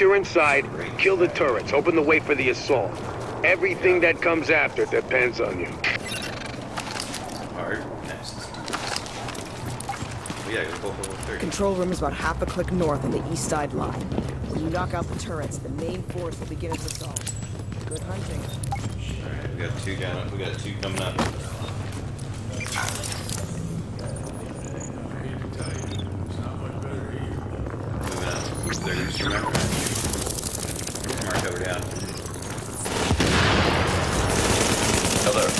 you're inside, kill the turrets. Open the way for the assault. Everything that comes after depends on you. Hard. Nice. Oh, yeah, go level 30. Control room is about half a click north on the east side line. When you knock out the turrets, the main force will begin its assault. Good hunting. Alright, we got two down. We got two coming up. Moving up. They're remember. Mark over. Alert.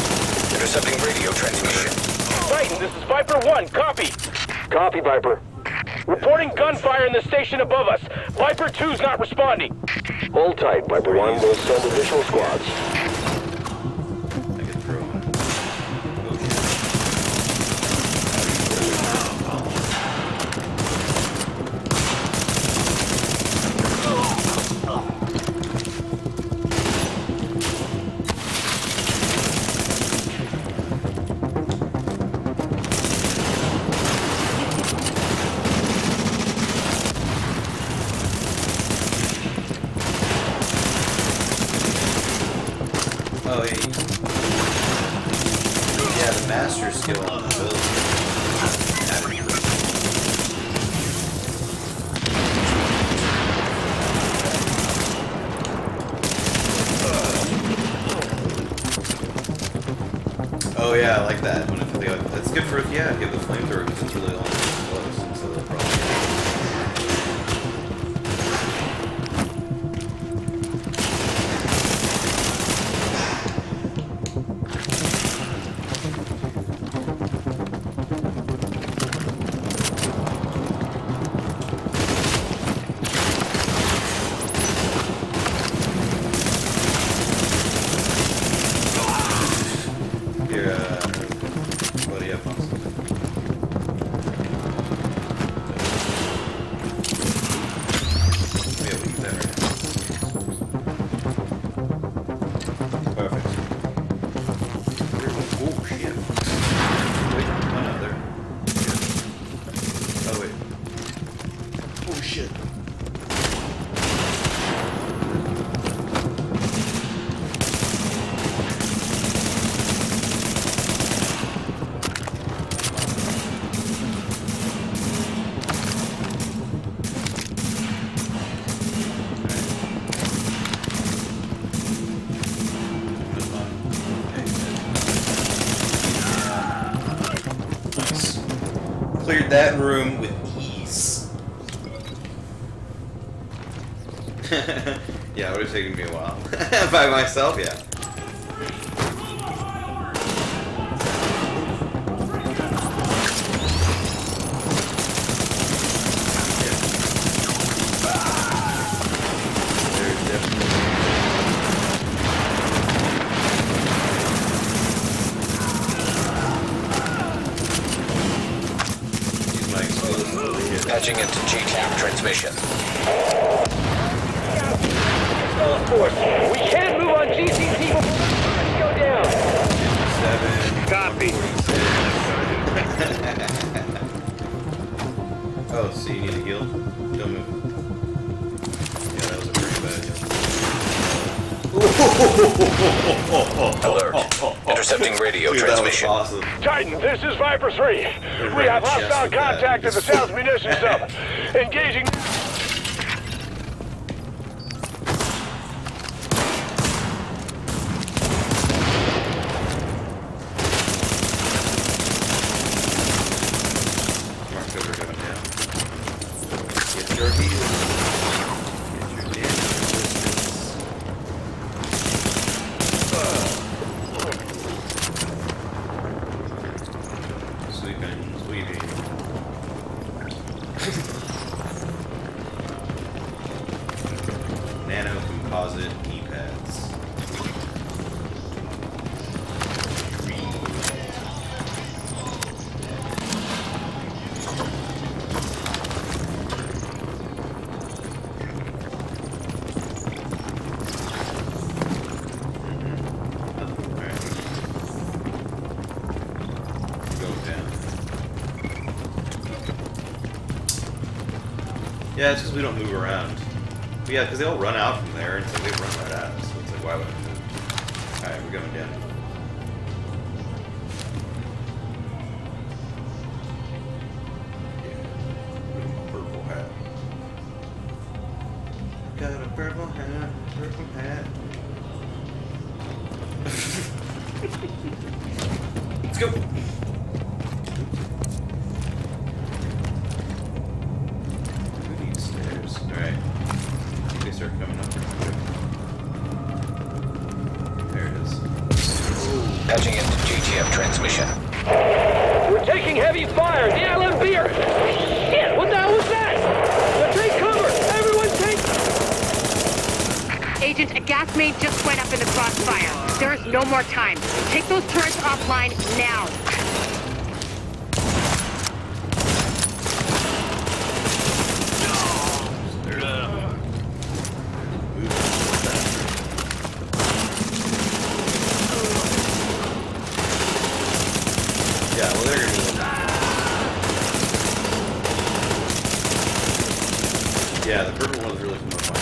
Intercepting radio transmission. Titan, this is Viper 1. Copy. Copy, Viper. Reporting gunfire in the station above us. Viper 2's not responding. Hold tight, Viper 1. We'll send additional squads. That room with ease. yeah, it would have taken me a while. By myself, yeah. Over here. Patching into GTAP transmission. We can't move on GCC before the go down. Seven. Copy. Oh, so you need a heal? Don't move. Yeah, that was a pretty bad heal. Alert. Intercepting radio Dude, that was transmission. awesome. Titan, this is Viper 3. We have hostile contact at the South Munitions Sub. Engaging. Yeah, it's because we don't move around. But yeah, because they all run out turrets offline now. There it is. Move faster. Yeah, well, they're gonna be looking. Yeah, the purple one's really coming up on.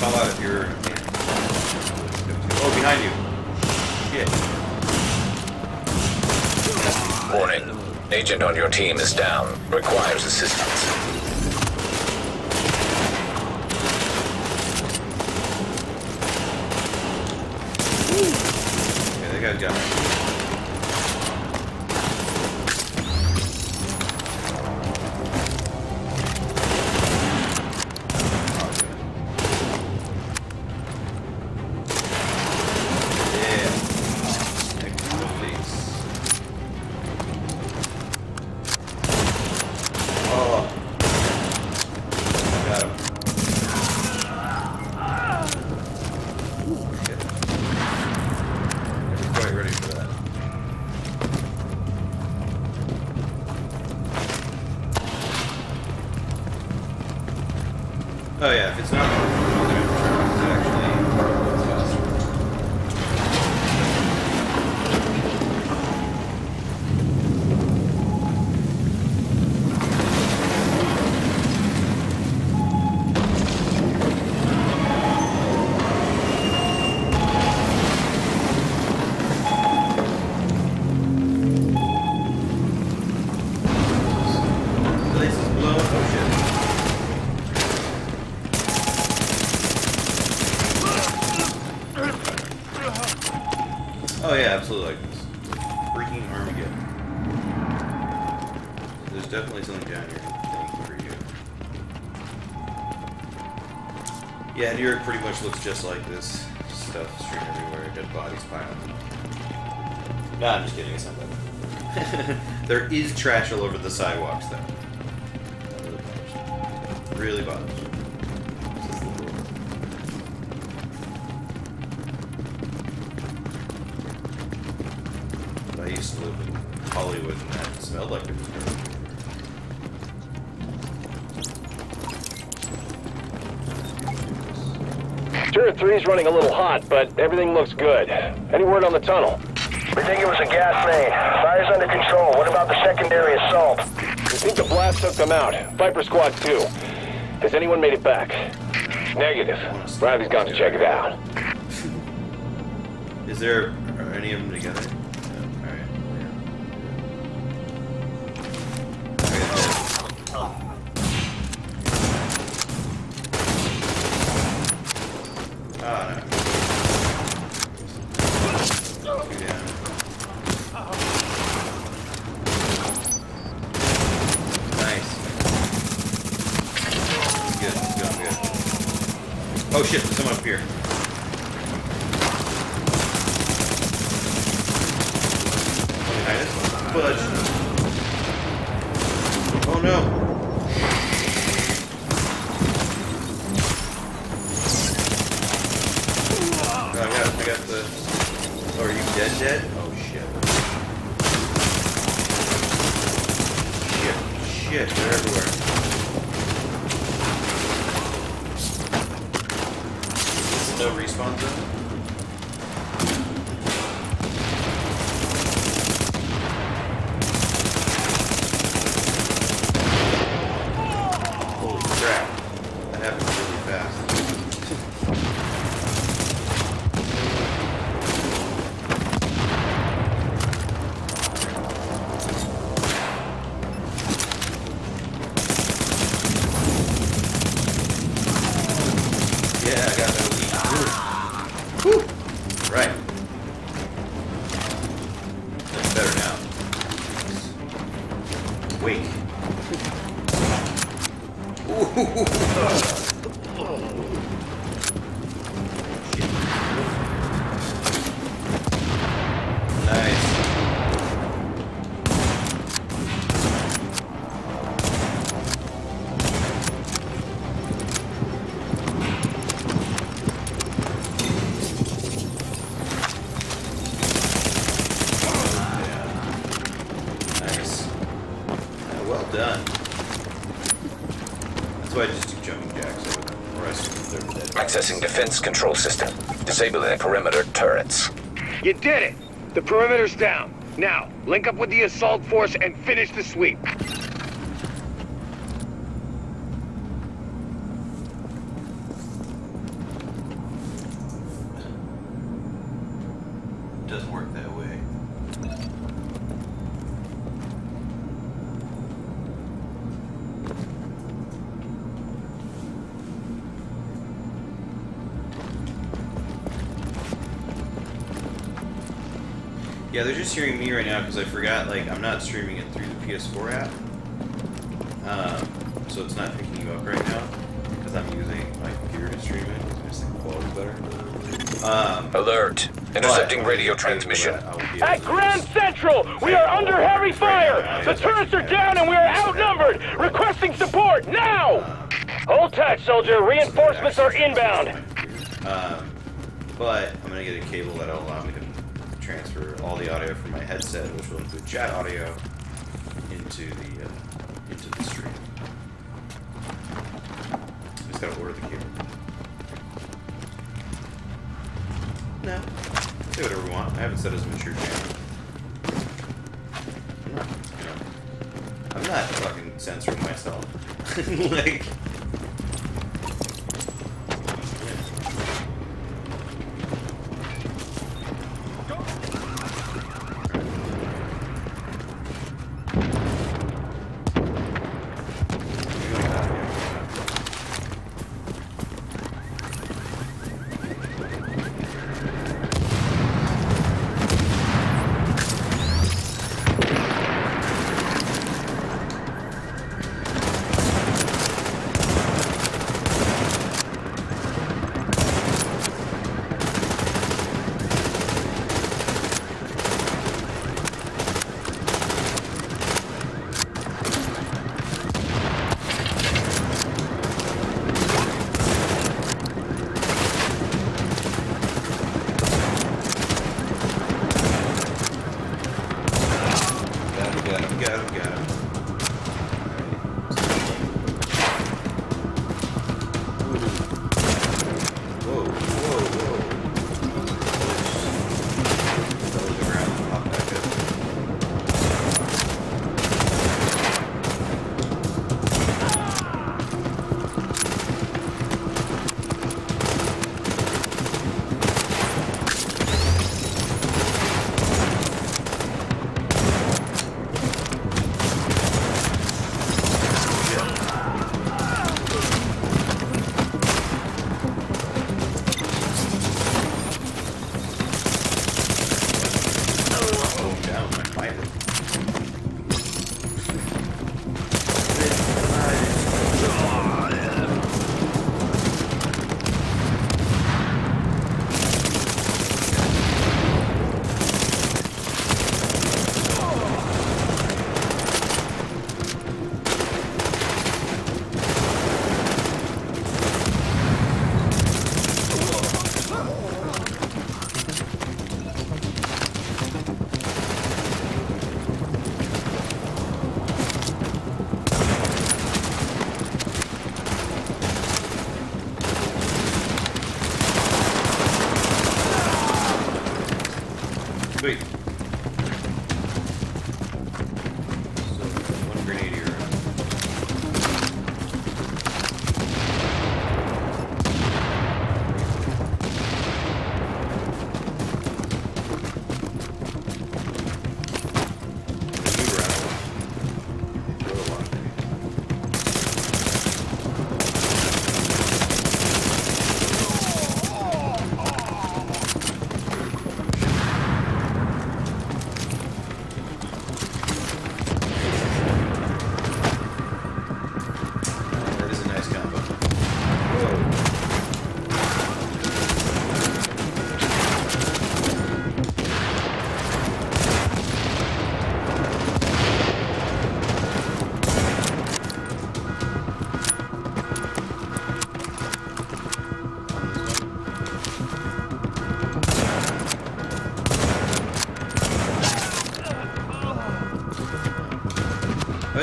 Call out if you're. Oh, behind you. Shit. Warning. Agent on your team is down. Requires assistance. New York pretty much looks just like this. Stuff strewn everywhere, dead bodies piling. No, I'm just kidding. It's not that. there is trash all over the sidewalks, though. Really bothers. Rule. I used to live in Hollywood and that smelled like it was dirty. Turret 3's running a little hot, but everything looks good. Any word on the tunnel? We think it was a gas main. Fire's under control. What about the secondary assault? We think the blast took them out. Viper Squad 2. Has anyone made it back? Negative. Riley's gone to check it out. Is there are any of them together? Oh shit, there's someone up here. Fudge. Oh no. Oh, I got, I got the. Oh, are you dead, dead? Defense control system. Disabling the perimeter turrets. You did it! The perimeter's down. Now, link up with the assault force and finish the sweep. Yeah, they're just hearing me right now because I forgot, like, I'm not streaming it through the PS4 app. Um, so it's not picking you up right now because I'm using my computer to stream it. I just think the quality's better. Um, Alert. Intercepting but- radio transmission. I will be able At Grand Central, we are under heavy fire. The turrets are down and we are outnumbered. Requesting support now. Hold tight, soldier. Reinforcements are inbound. Um, but I'm gonna get a cable that'll allow me to transfer all the audio from my headset, which will include chat audio, into the uh, into the stream. Just gotta order the cable. No, say whatever we want. I haven't said it's a mature channel. I'm not, you know, I'm not fucking censoring myself. like.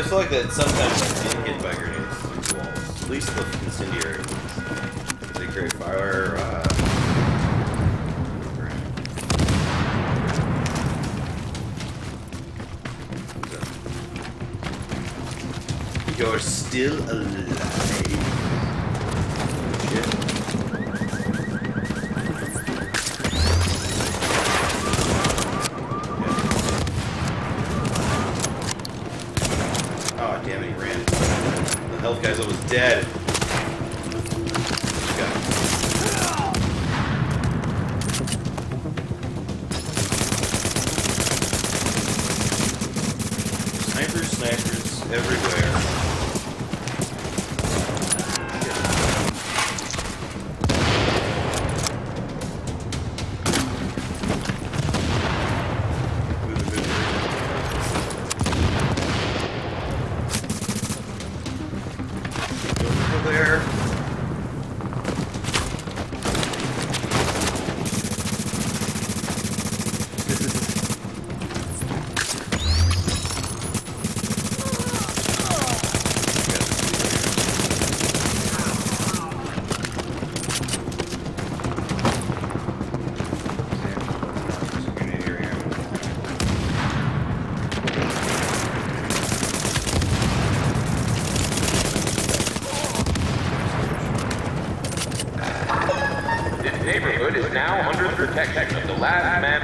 Feel like that sometimes you get hit by grenades through walls. At least the incendiary ones. they create fire. Uh, You're still alive.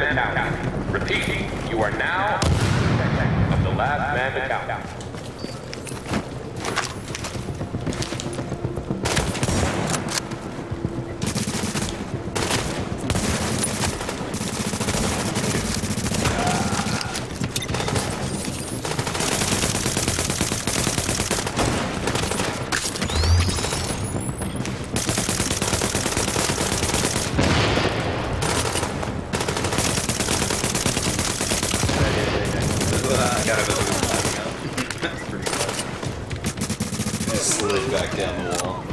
Man Battalion. Repeat, you are now of the Last Man Battalion. I got him as he was climbing up. That's pretty fun. Just slid back down the wall.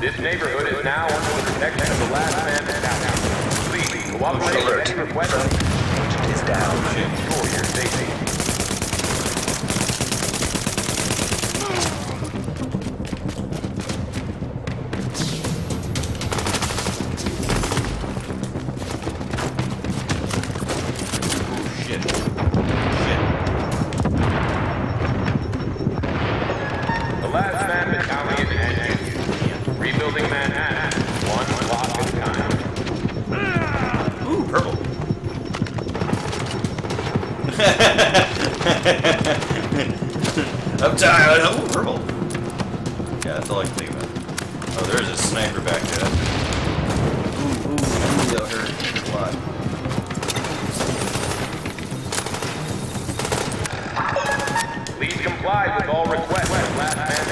This neighborhood is now under the protection of the Last Man Battalion. Please cooperate Alert. with Agent is down. ensure your safety. Oh, there's a sniper back there. Ooh, ooh, ooh, that hurt. A lot. Please comply with all requests Last Man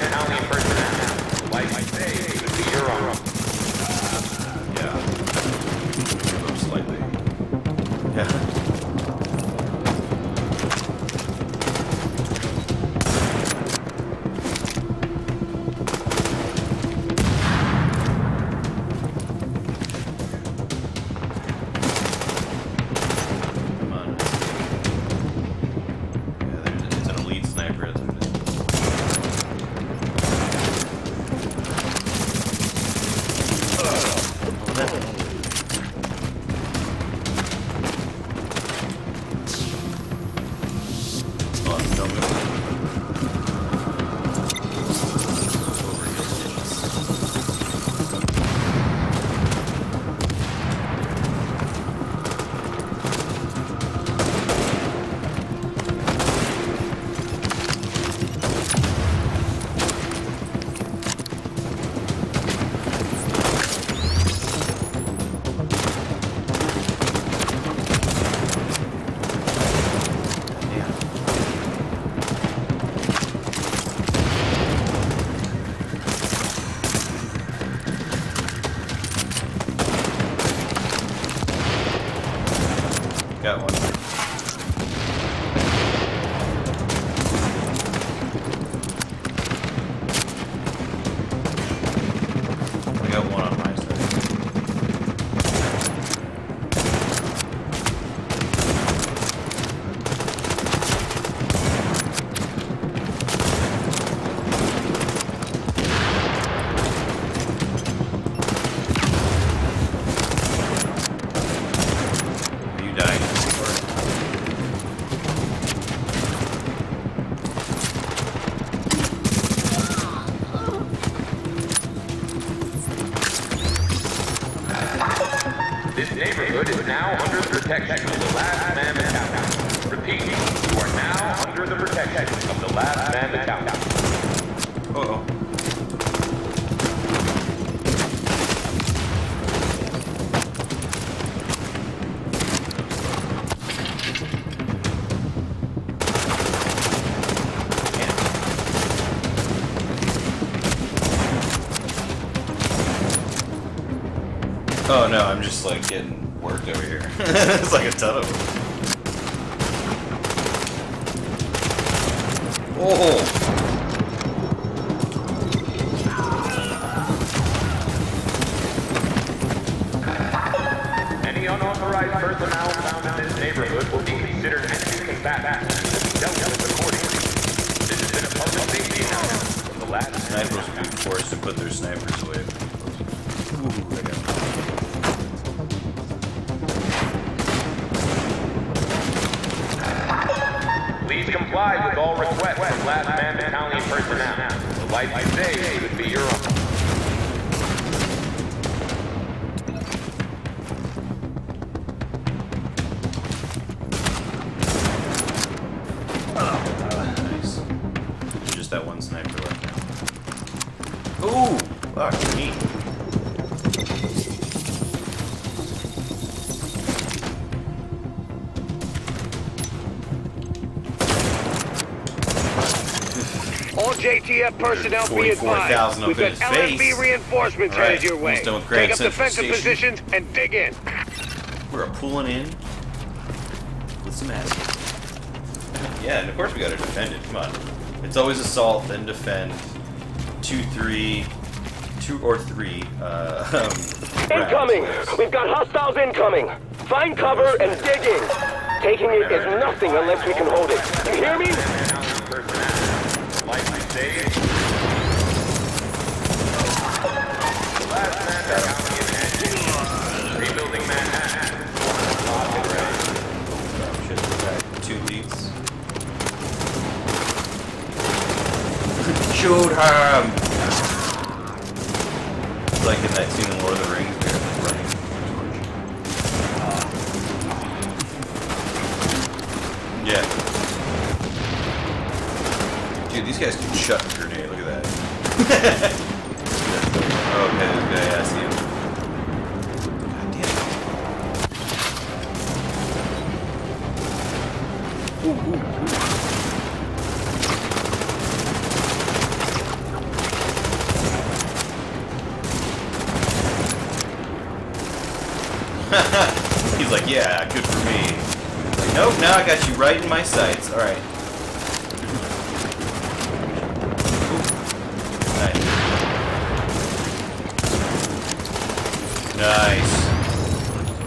I'm just like getting worked over here. it's like a ton of them. Oh! Any unauthorized personnel found in this neighborhood will be considered enemy combatants and will be dealt with accordingly. This has been a public safety announcement the last man Snipers will be forced to put their snipers away. Comply with all requests from last man battalion personnel. The life you save could be your own. Personnel be advised. We've got his LMB face. reinforcements All right, headed your way. almost done with Grand Take up defensive Station. positions and dig in. We're pulling in with some ass. Yeah, and of course we gotta defend it. Come on. It's always assault, then defend. Two, three, two or three. Uh, um, Incoming! We've got hostiles incoming! Find cover and dig in! Taking it is nothing unless we can hold it. You hear me? Battalion personnel. The life you save. The last man battalion engine. Rebuilding Manhattan. Lock and ready. Shit, we got two beats. Shoot him! It's like in that scene in Lord of the Rings where they're running. Yeah. Dude, these guys can shut a grenade. Look at that. oh, okay, this guy, I see him. God damn it. He's like, yeah, good for me. Nope, now I got you right in my sights. All right. Nice. Nice.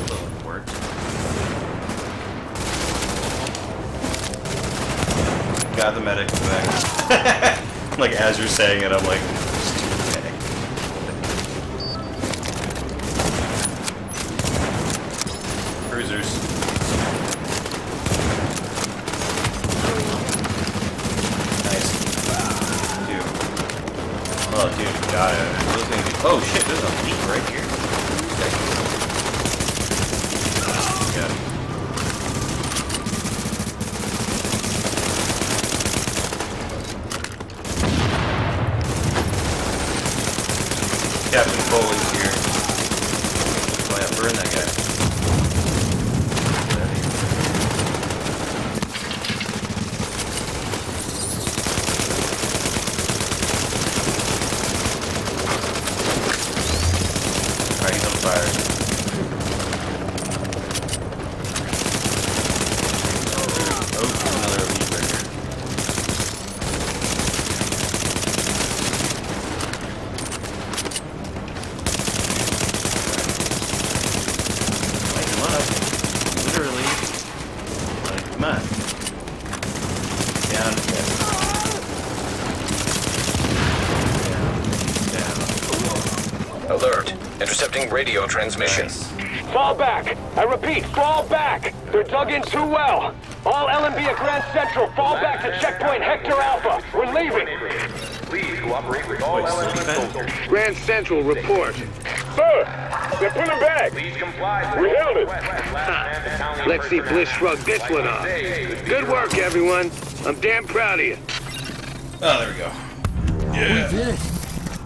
That worked. Got the medic back. like as you're saying it, I'm like, medic. Cruisers. Nice. Dude. Oh, dude, got it. Those Oh shit, there's a leak right here. Yeah. radio transmissions. Nice. Fall back! I repeat, fall back! They're dug in too well! All LMB at Grand Central, fall back to checkpoint Hector Alpha! We're leaving! Please cooperate with all LMB Grand Central, report. Sir! They're pulling back! We held it! Let's see Bliss shrug this one off. Good work, everyone. I'm damn proud of you. Oh, there we go. Yeah. We did it!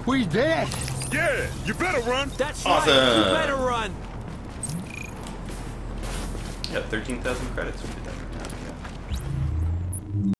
We did it! Yeah, you better run. That's awesome. Right. You better run. Got 13,000 credits.